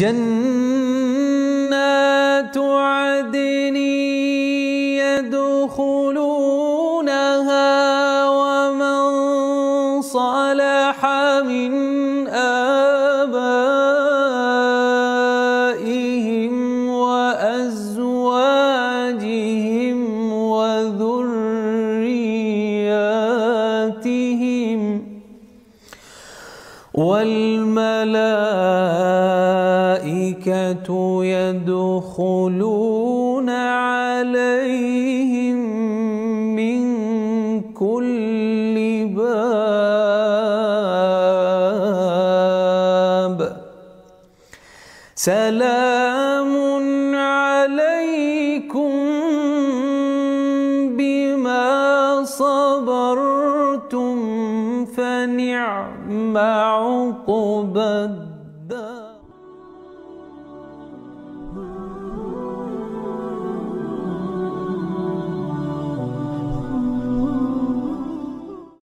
جنات عدن يدخلونها ومن صلح من آبائهم وأزواجهم وذرياتهم والملائكة يدخلون عليهم من كل باب. سلام عليكم بما صبرتم فنعم عقبى